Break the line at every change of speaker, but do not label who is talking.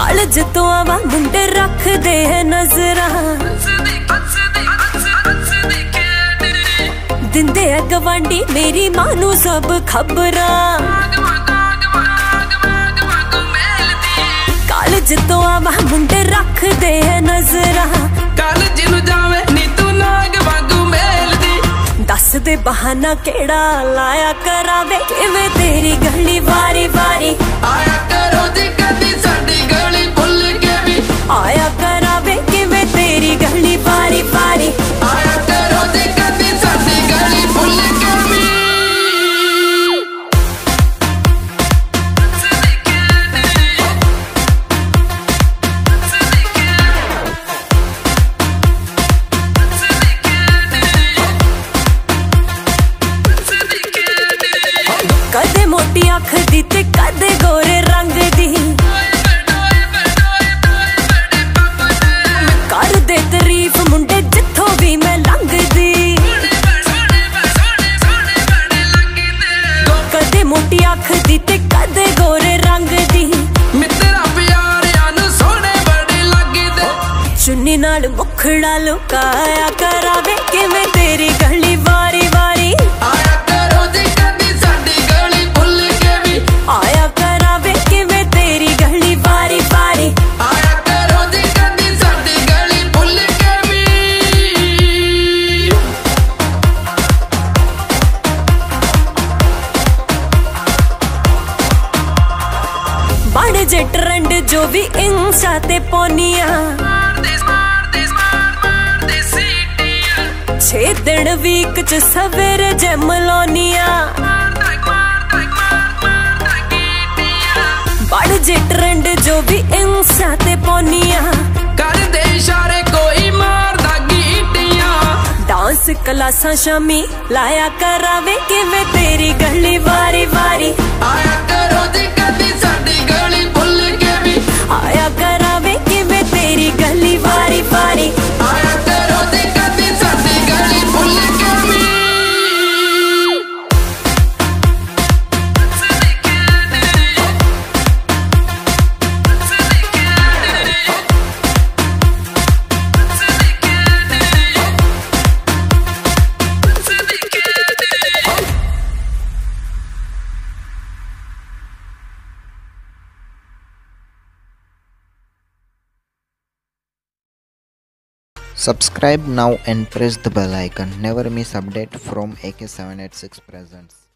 ਆਵਾ ਮੁੰਡੇ ਰੱਖਦੇ ਹੈ ਨਜ਼ਰਾਂ। ਦਿੰਦੇ ਆ ਗਵਾਂਡੀ ਮੇਰੀ ਮਾਂ ਨੂੰ ਸਭ ਖਬਰਾਂ। ਕਾਲਜ ਤੋਂ ਆਵਾ ਮੁੰਡੇ ਰੱਖਦੇ ਹੈ ਨਜ਼ਰਾਂ।
ਕਾਲਜ ਨੂੰ ਜਾਵੇ ਨੀ ਤੂੰ ਨਾਗ ਵਾਂਗੂ ਮੇਲਦੀ
ਦੱਸ ਦੇ ਬਹਾਨਾ ਕਿਹੜਾ ਲਾਇਆ ਕਰਾਵੇ ਕਿਵੇਂ ਤੇਰੀ ਗਲੀ ਵਾਰੀ ਵਾਰੀ
ਵੀ
ਆਇਆ ਕਰਾਵੇ ਕਿਵੇਂ ਤੇਰੀ ਗਲੀ ਵਾਰੀ ਵਾਰੀ
ਆਇਆ ਕਰੋ ਜੀ ਕਦੀ ਸਾਡੀ ਗਲੀ ਭੁੱਲ ਕੇ ਵੀ
ਕਦੇ ਮੋਟੀ ਅੱਖ ਦੀ ਤੇ लुकड़ा लुकाया करावे कि
मैं तेरी गली बारी बारी। आया करो जी कभी
साडी गली भूल के भी। आया करावे
कि मैं तेरी गली बारी बारी। आया करो जी
कभी साडी गली भूल के भी। बड़ जे
ट्रेंड जो भी इंसाते
पोनिया। ਦਿਨ ਵੀਕ ਚ ਸਵੇਰੇ
ਮਾਰਦਾ ਕੀਟੀਆਂ
ਬਣ ਜੇ ਟ੍ਰੈਂਡ ਜੋ ਵੀ ਇੰਸਟਾ ਤੇ ਪੋਨੀਆਂ
ਕਰਦੇ ਇਸ਼ਾਰੇ ਕੋਈ ਮਾਰਦਾ ਗੀਟੀਆਂ
ਡਾਂਸ ਕਲਾਸਾਂ ਸ਼ਾਮੀ ਲਾਇਆ ਕਰਾਵੇ ਕਿਵੇਂ ਤੇਰੀ ਗਲੀ ਵਾਰੀ ਵਾਰੀ
ਆਇਆ ਕਰੋ
Subscribe now and press the bell icon. Never miss update from AK786 Presents.